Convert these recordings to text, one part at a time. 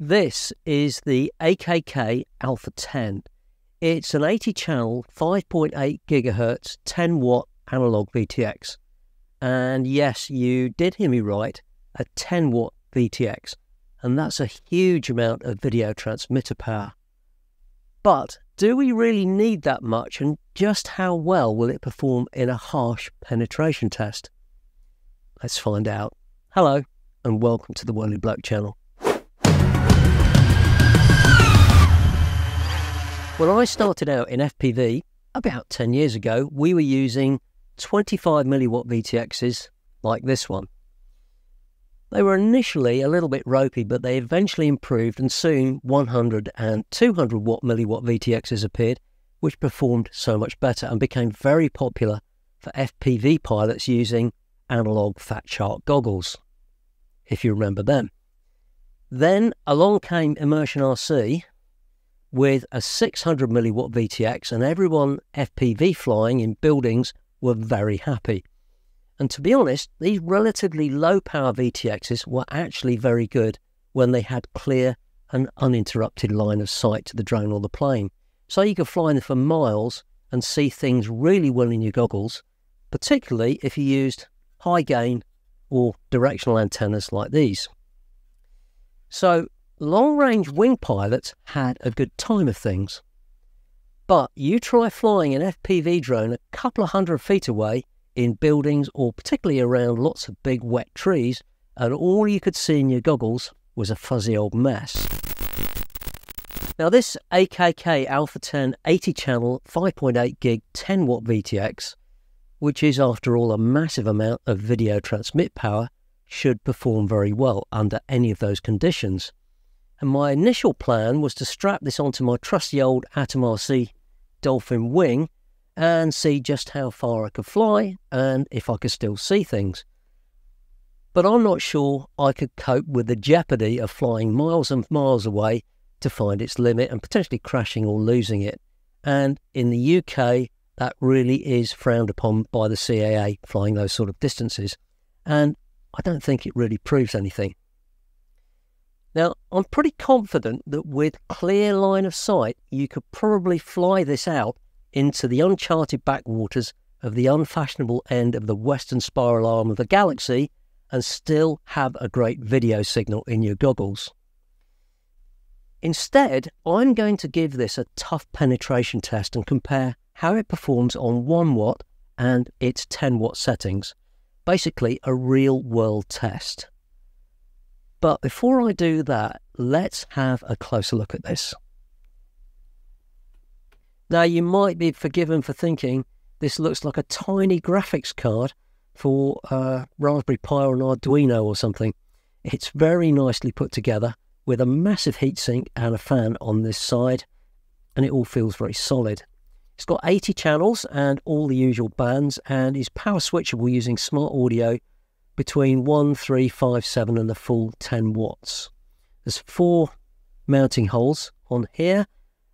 This is the AKK Alpha 10. It's an 80 channel, 5.8 gigahertz, 10 watt analog VTX. And yes, you did hear me right, a 10 watt VTX. And that's a huge amount of video transmitter power. But do we really need that much and just how well will it perform in a harsh penetration test? Let's find out. Hello and welcome to the Whirly Bloke channel. When I started out in FPV about 10 years ago, we were using 25 milliwatt VTXs like this one. They were initially a little bit ropey, but they eventually improved, and soon 100 and 200 watt milliwatt VTXs appeared, which performed so much better and became very popular for FPV pilots using analog Fat Shark goggles, if you remember them. Then along came Immersion RC with a 600 milliwatt VTX, and everyone FPV flying in buildings were very happy. And to be honest, these relatively low power VTXs were actually very good when they had clear and uninterrupted line of sight to the drone or the plane. So you could fly them for miles and see things really well in your goggles, particularly if you used high gain or directional antennas like these. So long range wing pilots had a good time of things. But you try flying an FPV drone a couple of hundred feet away in buildings or particularly around lots of big wet trees, and all you could see in your goggles was a fuzzy old mess. Now, this AKK Alpha 10 80 channel 5.8 gig 10 watt VTX, which is after all a massive amount of video transmit power, should perform very well under any of those conditions. And my initial plan was to strap this onto my trusty old Atom RC Dolphin wing and see just how far I could fly and if I could still see things. But I'm not sure I could cope with the jeopardy of flying miles and miles away to find its limit and potentially crashing or losing it. And in the UK, that really is frowned upon by the CAA, flying those sort of distances. And I don't think it really proves anything. Now, I'm pretty confident that with clear line of sight, you could probably fly this out into the uncharted backwaters of the unfashionable end of the western spiral arm of the galaxy and still have a great video signal in your goggles. Instead, I'm going to give this a tough penetration test and compare how it performs on 1 watt and its 10 watt settings. Basically, a real world test. But before I do that, let's have a closer look at this. Now, you might be forgiven for thinking this looks like a tiny graphics card for uh, Raspberry Pi or an Arduino or something. It's very nicely put together with a massive heatsink and a fan on this side, and it all feels very solid. It's got 80 channels and all the usual bands, and is power switchable using smart audio between 1, 3, 5, 7 and the full 10 watts. There's four mounting holes on here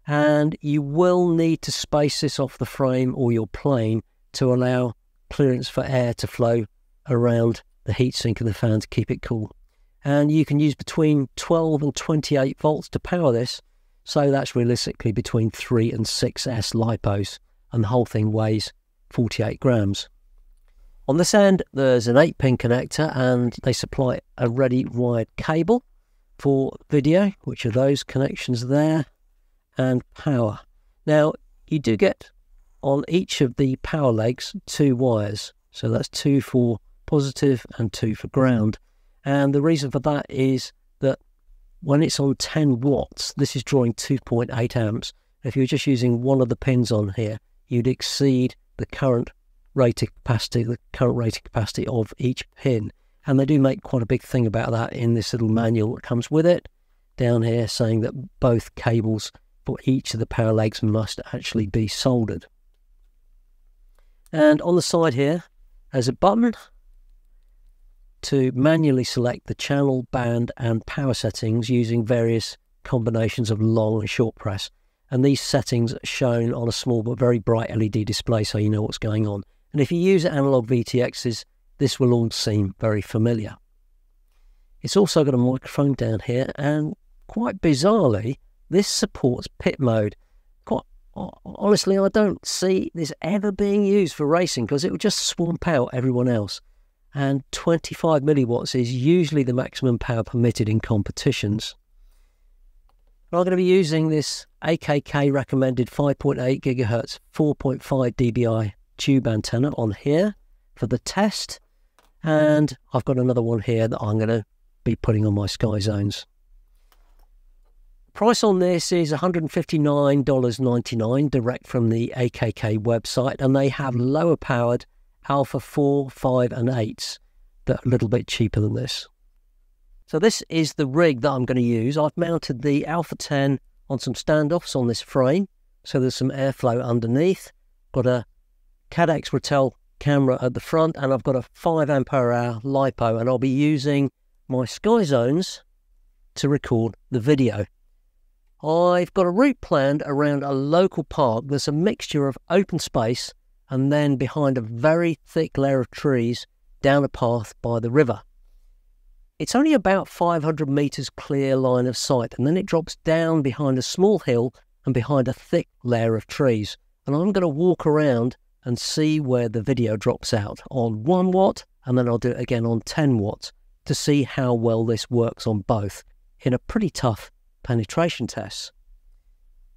and you will need to space this off the frame or your plane to allow clearance for air to flow around the heatsink and the fan to keep it cool. And you can use between 12 and 28 volts to power this, so that's realistically between 3 and 6S lipos, and the whole thing weighs 48 grams. On this end, there's an 8 pin connector, and they supply a ready wired cable for video, which are those connections there and power. Now, you do get on each of the power legs two wires. So that's two for positive and two for ground. And the reason for that is that when it's on 10 watts, this is drawing 2.8 amps. If you're just using one of the pins on here, you'd exceed the current rated capacity, the current rated capacity of each pin. And they do make quite a big thing about that in this little manual that comes with it down here saying that both cables for each of the power legs must actually be soldered. And on the side here, there's a button to manually select the channel, band, and power settings using various combinations of long and short press. And these settings are shown on a small but very bright LED display so you know what's going on. And if you use analog VTXs, this will all seem very familiar. It's also got a microphone down here, and quite bizarrely, this supports pit mode. Quite honestly, I don't see this ever being used for racing because it would just swamp out everyone else. And 25 milliwatts is usually the maximum power permitted in competitions. I'm going to be using this AKK recommended 5.8 gigahertz 4.5 dBi tube antenna on here for the test. And I've got another one here that I'm going to be putting on my Sky Zones. Price on this is $159.99 direct from the AKK website, and they have lower powered Alpha 4, 5, and 8s that are a little bit cheaper than this. So this is the rig that I'm going to use. I've mounted the Alpha 10 on some standoffs on this frame, so there's some airflow underneath. Got a Caddx Ratel camera at the front, and I've got a 5 ampere hour LiPo, and I'll be using my Sky Zones to record the video. I've got a route planned around a local park. There's a mixture of open space and then behind a very thick layer of trees down a path by the river. It's only about 500 metres clear line of sight, and then it drops down behind a small hill and behind a thick layer of trees. And I'm going to walk around and see where the video drops out on 1 watt, and then I'll do it again on 10 watts to see how well this works on both in a pretty tough penetration test.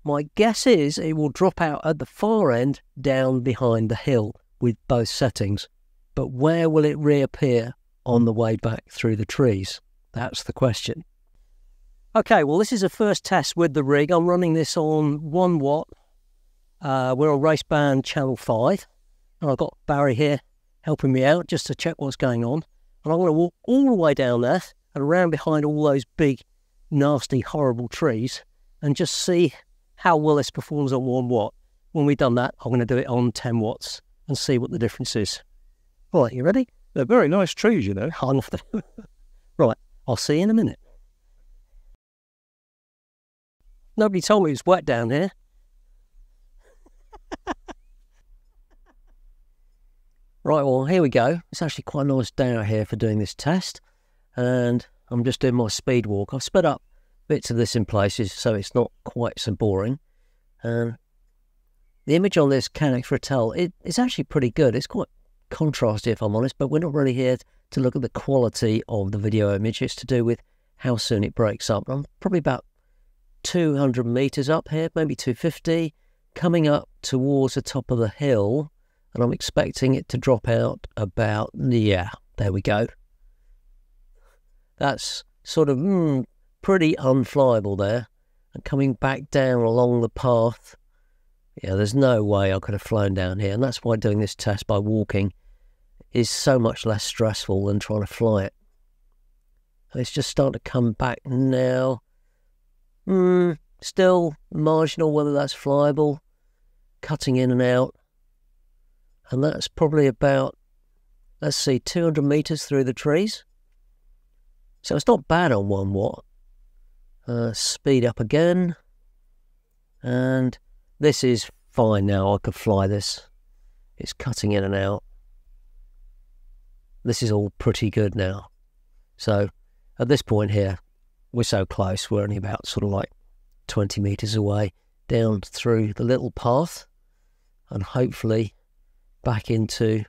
My guess is it will drop out at the far end down behind the hill with both settings, but where will it reappear on the way back through the trees? That's the question. Okay, well, this is a first test with the rig. I'm running this on 1 watt. Uh, we're on race band channel 5. And I've got Barry here helping me out just to check what's going on. And I'm going to walk all the way down there and around behind all those big, nasty, horrible trees and just see how well this performs on 1 watt. When we've done that, I'm going to do it on 10 watts and see what the difference is. Right, you ready? They're very nice trees, you know. right, I'll see you in a minute. Nobody told me it was wet down here. Right, well, here we go. It's actually quite a nice day out here for doing this test. And I'm just doing my speed walk. I've sped up bits of this in places so it's not quite so boring. Um, the image on this Caddx Ratel, it, it's actually pretty good. It's quite contrasty, if I'm honest, but we're not really here to look at the quality of the video image. It's to do with how soon it breaks up. I'm probably about 200 meters up here, maybe 250, coming up towards the top of the hill, and I'm expecting it to drop out about, yeah, there we go. That's sort of mm, pretty unflyable there. And coming back down along the path, yeah, there's no way I could have flown down here. And that's why doing this test by walking is so much less stressful than trying to fly it. And it's just starting to come back now. Hmm, still marginal whether that's flyable, cutting in and out. And that's probably about, let's see, 200 metres through the trees. So it's not bad on one watt. Uh, speed up again. And this is fine now. I could fly this. It's cutting in and out. This is all pretty good now. So at this point here, we're so close. We're only about sort of like 20 meters away down through the little path and hopefully back into.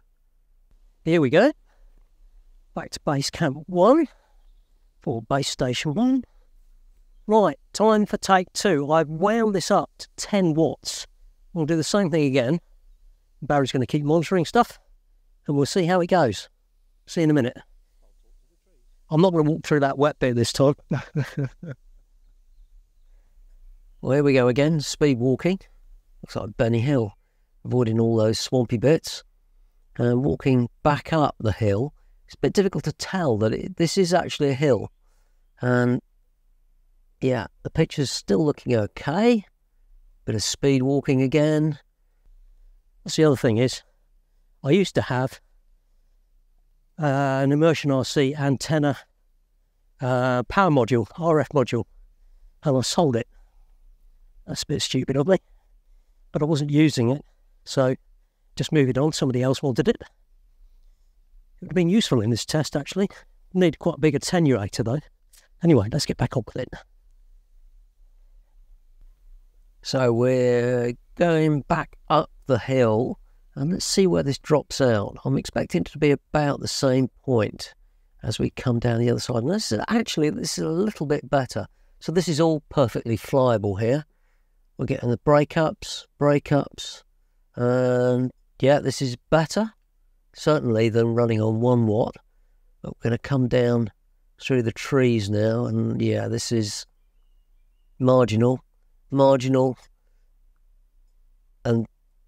Here we go. Back to base camp one for base station one. Right, time for take two. I've wound this up to 10 watts. We'll do the same thing again. Barry's going to keep monitoring stuff and we'll see how it goes. See you in a minute. I'm not going to walk through that wet bit this time. well, here we go again. Speed walking. Looks like Benny Hill. Avoiding all those swampy bits. And walking back up the hill. It's a bit difficult to tell that it, this is actually a hill. And yeah, the picture's still looking okay. Bit of speed walking again. That's the other thing is, I used to have uh, an immersion RC antenna uh, power module, RF module, and I sold it. That's a bit stupid of me, but I wasn't using it, so just move it on. Somebody else wanted it. It would have been useful in this test, actually. Need quite a big attenuator, though. Anyway, let's get back on with it. So we're going back up the hill and let's see where this drops out. I'm expecting it to be about the same point as we come down the other side. And this is actually this is a little bit better. So this is all perfectly flyable here. We're getting the breakups, breakups, and yeah, this is better, certainly than running on one watt. But we're going to come down through the trees now, and yeah, this is marginal, marginal, and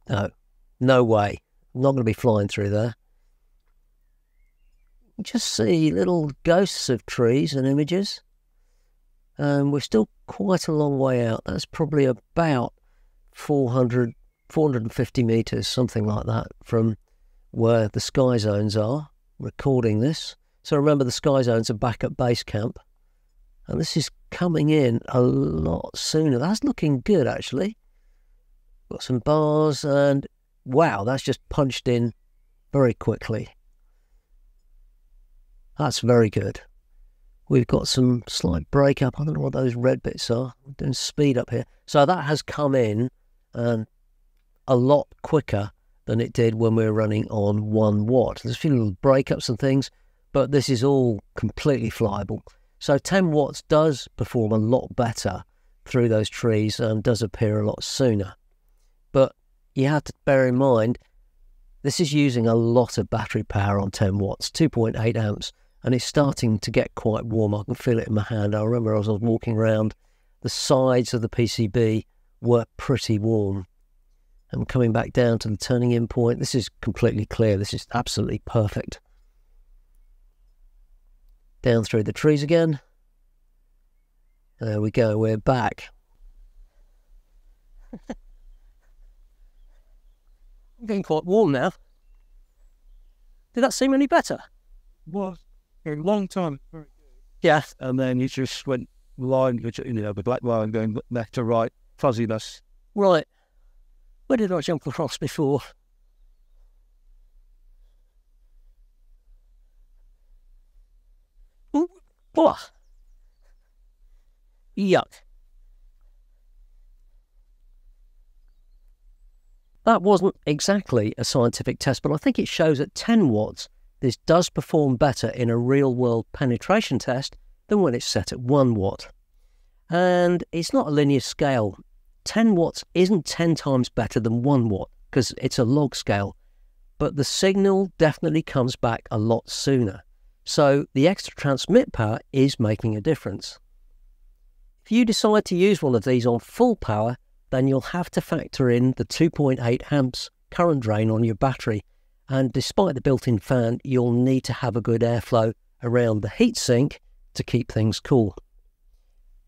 no, no way. I'm not going to be flying through there. Just see little ghosts of trees and images. And we're still quite a long way out. That's probably about 400, 450 metres, something like that, from where the sky zones are, recording this. So remember, the sky zones are back at base camp. And this is coming in a lot sooner. That's looking good, actually. Got some bars, and wow, that's just punched in very quickly. That's very good. We've got some slight breakup. I don't know what those red bits are. We're doing speed up here. So that has come in and a lot quicker than it did when we were running on one watt. There's a few little breakups and things, but this is all completely flyable. So 10 watts does perform a lot better through those trees and does appear a lot sooner. But you have to bear in mind, this is using a lot of battery power on 10 watts, 2.8 amps and it's starting to get quite warm. I can feel it in my hand. I remember as I was walking around, the sides of the PCB were pretty warm. I'm coming back down to the turning in point. This is completely clear. This is absolutely perfect. Down through the trees again. There we go. We're back. I'm getting quite warm now. Did that seem any better? Was a long time. Yeah. And then you just went line, you know, the black line going left to right, fuzziness. Right. Where did I jump across before? Oh. Yuck. That wasn't exactly a scientific test, but I think it shows at 10 watts this does perform better in a real world penetration test than when it's set at 1 watt. And it's not a linear scale. 10 watts isn't 10 times better than 1 watt because it's a log scale, but the signal definitely comes back a lot sooner. So the extra transmit power is making a difference. If you decide to use one of these on full power, then you'll have to factor in the 2.8 amps current drain on your battery and despite the built-in fan, you'll need to have a good airflow around the heatsink to keep things cool.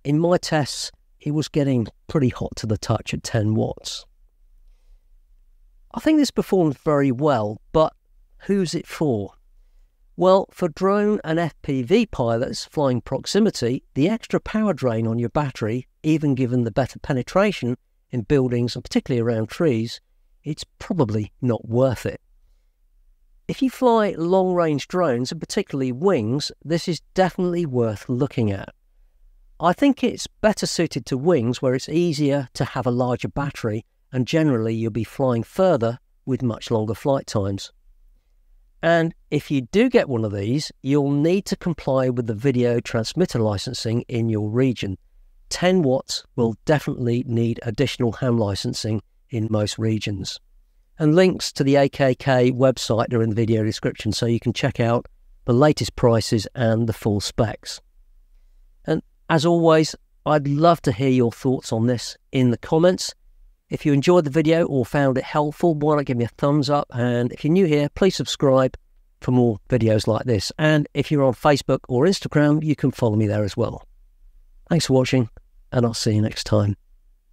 In my tests, it was getting pretty hot to the touch at 10 watts. I think this performed very well, but who's it for? Well, for drone and FPV pilots flying proximity, the extra power drain on your battery, even given the better penetration in buildings and particularly around trees, it's probably not worth it. If you fly long range drones, and particularly wings, this is definitely worth looking at. I think it's better suited to wings where it's easier to have a larger battery and generally you'll be flying further with much longer flight times. And if you do get one of these, you'll need to comply with the video transmitter licensing in your region. 10 watts will definitely need additional ham licensing in most regions. And links to the AKK website are in the video description so you can check out the latest prices and the full specs. As always, I'd love to hear your thoughts on this in the comments. If you enjoyed the video or found it helpful, why not give me a thumbs up? And if you're new here, please subscribe for more videos like this. And if you're on Facebook or Instagram, you can follow me there as well. Thanks for watching, and I'll see you next time.